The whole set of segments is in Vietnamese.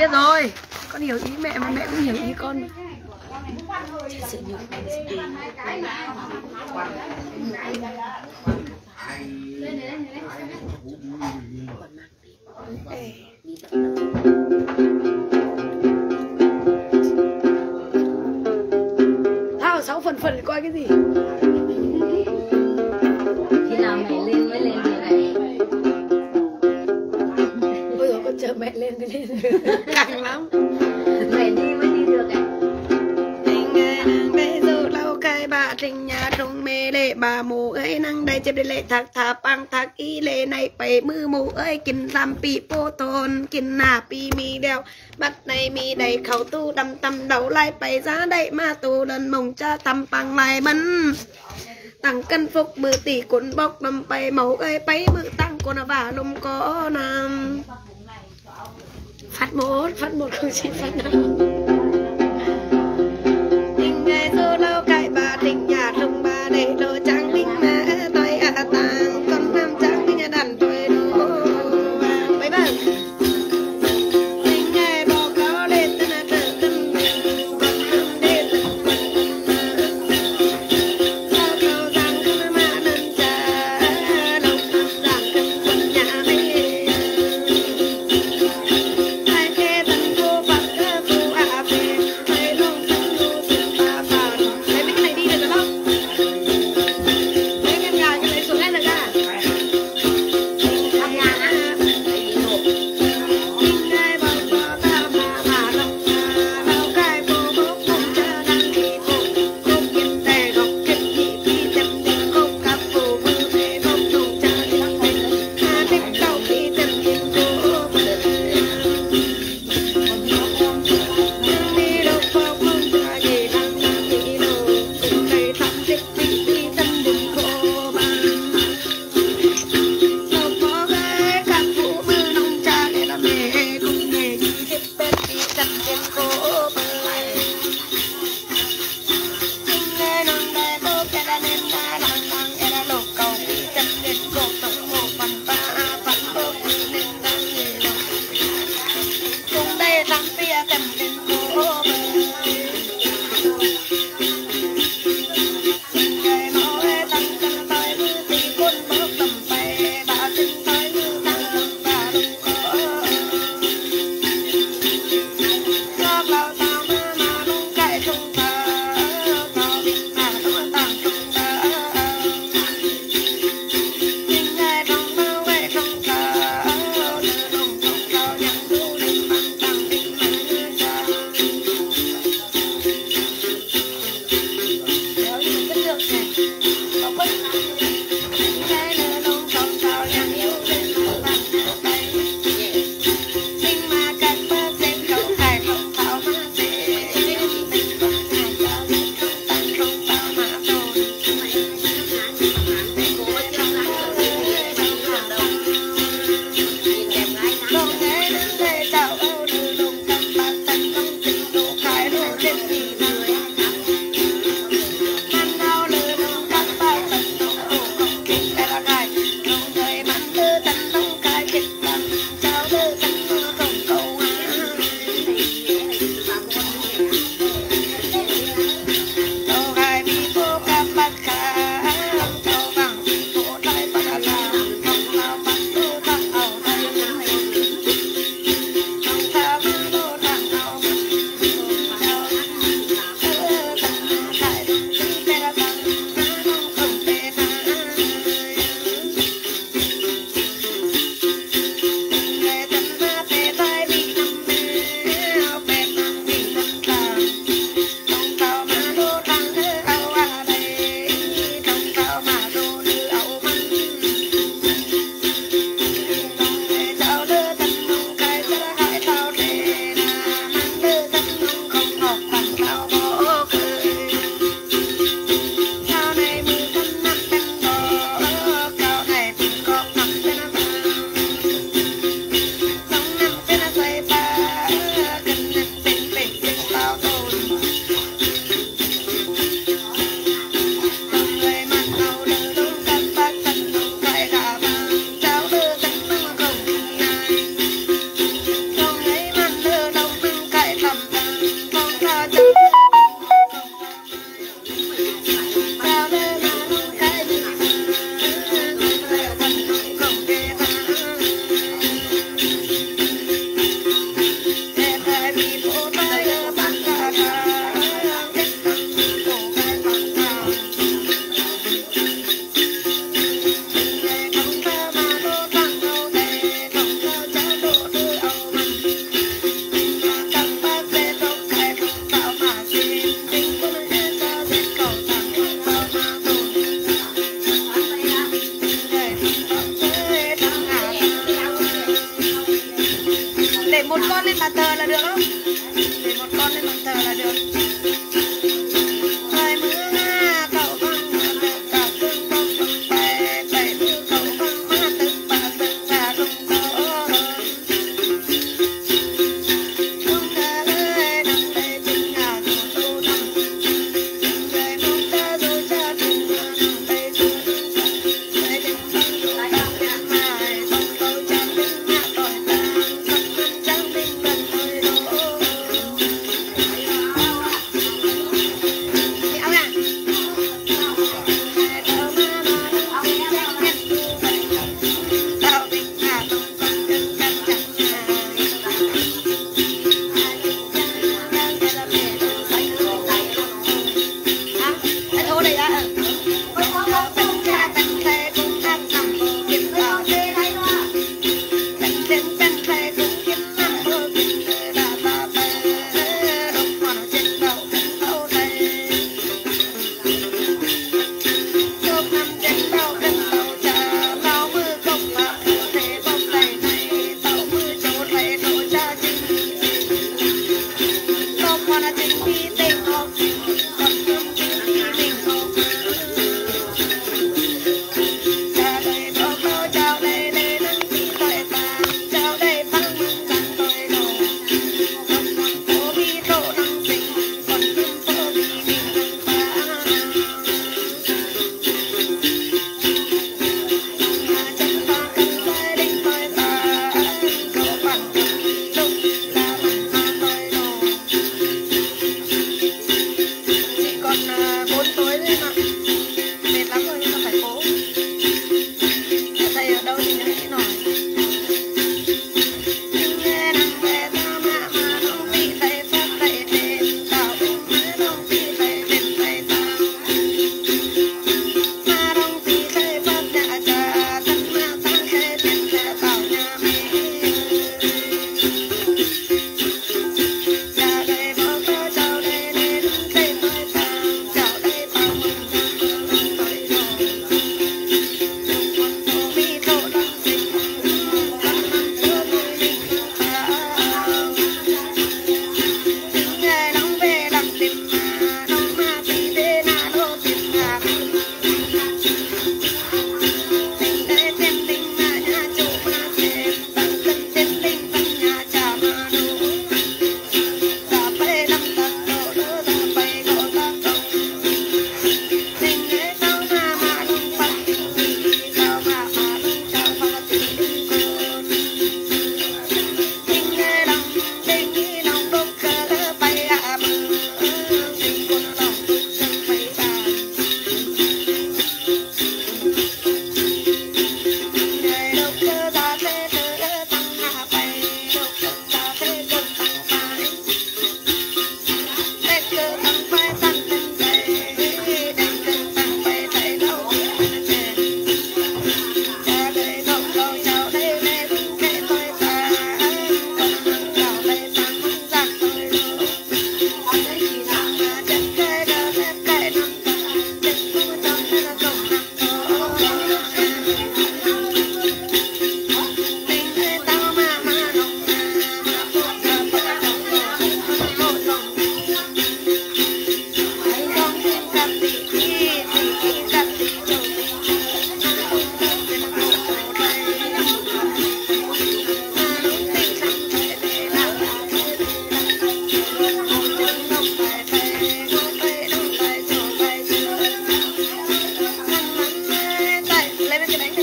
biết rồi. Con hiểu ý mẹ mà mẹ cũng hiểu ý con. Sự thao sáu phần phần coi cái gì? lên cái căng lắm. Mày đi mới đi được ạ. Bà trình nhà trung mê lệ bà mù ơi, năng đầy chép đi lệ thạc thà băng thạc y lệ này bảy mư mù ơi, kinh làm bì bô tôn kinh nà bì mi đeo bắt này mi đầy khẩu tu đâm tầm đầu lại bảy giá đây ma tu lần mông cha tầm băng lại bắn tăng cân phục mư tỷ cuốn bóc đầm bay màu ơi, bảy mư tăng con và lông có nam phát một phát một không xin phát năm tình ngày xưa lâu cãi bà tình nhà rừng bà để rồi chẳng binh mà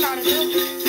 started it.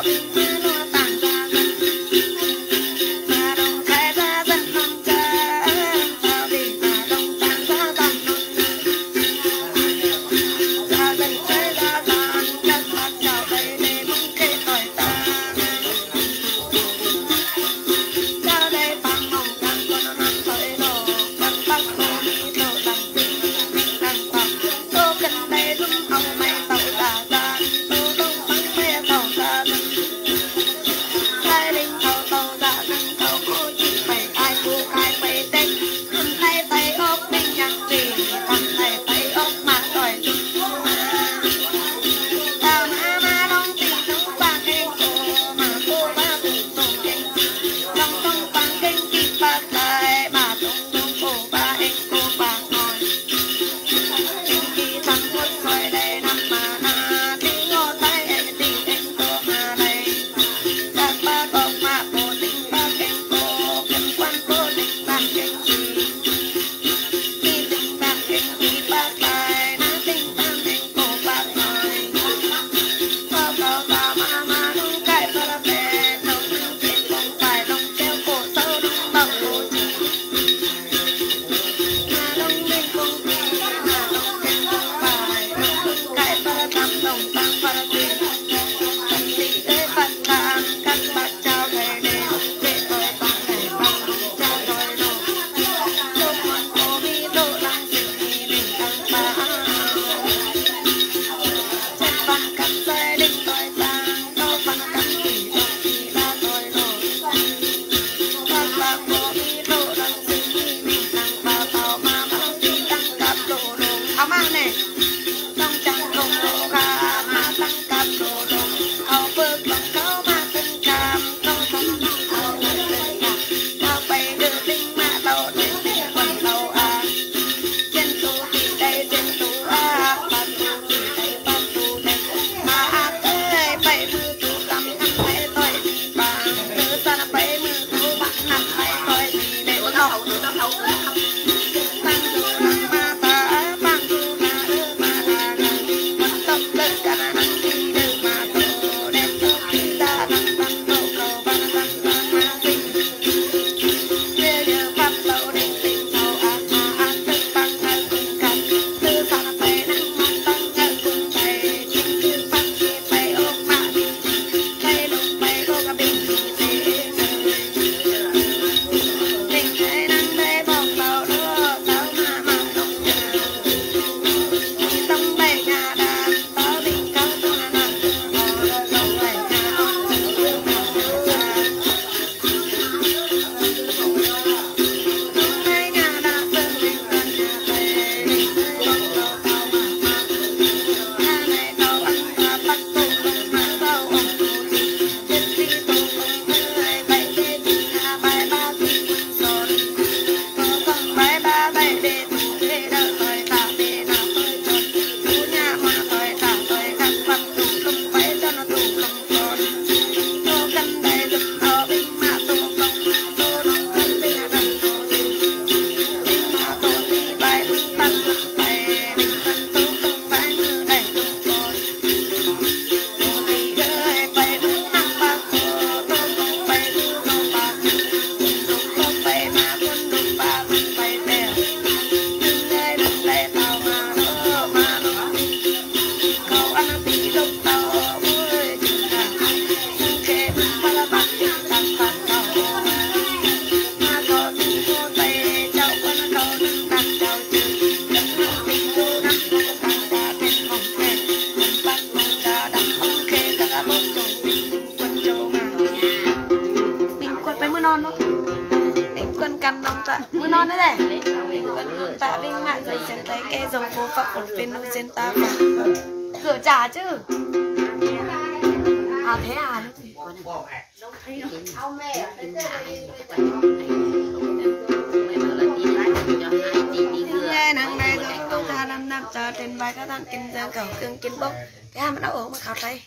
Obrigado. Magenta và cửa trả chứ. À thế à nắng đây tôi không tha năm năm chờ trên bài các thằng kinh doanh cầu cương kinh bốc. Thế à, ham đau ốm mà khảo thấy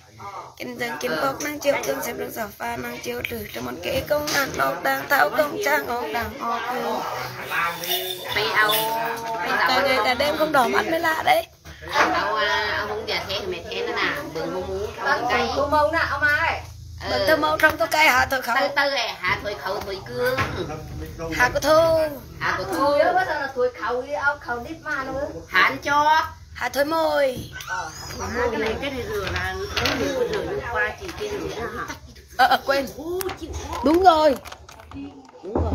kinh doanh kinh bốc năng chiếu cương xếp được sở pha năng chiếu trừ cho món kỹ công ăn nộp đang tạo công trang ngọc đảng ho cương mày ao ta ngày ta đêm không đỏ mắt mới lạ đấy ông à, ông muốn giờ thế mẹ thế nó nào bừng muốn muốn cây cô mông nè ông ai ừ. mình tôi mông trong tôi cây hạ thôi khẩu. Từ từ này hạ thôi khẩu thôi cương. Hạ cô thu. Hạ cô thu. Nhớ bây giờ là thôi khẩu đi ông khẩu đít mà nữa hạ cho. Hạ thôi ờ, môi. Cái này cái này rửa là rửa rửa qua chỉ kia rửa hả? Ờ, ờ quên. Đúng rồi. Đúng rồi.